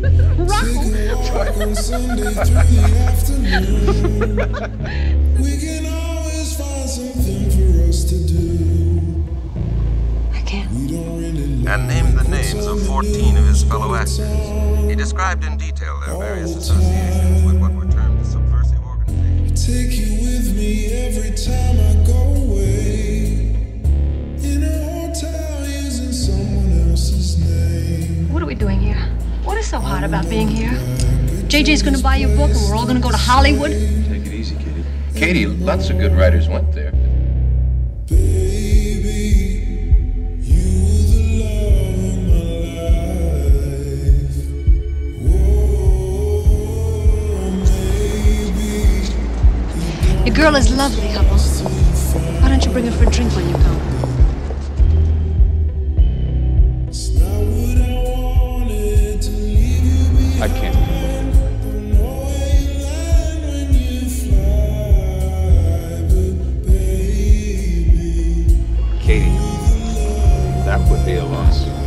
we can always find something for us to do. I can't. And named the names of 14 of his fellow actors. He described in detail their various associations with what were termed the subversive organizations. Take you with me every time I so hot about being here? JJ's gonna buy you a book and we're all gonna go to Hollywood? Take it easy, Katie. Katie, lots of good writers went there. Baby, you were the love of my life. Whoa, maybe Your girl is lovely, Hubbell. Why don't you bring her for a drink when you come? That would be a loss.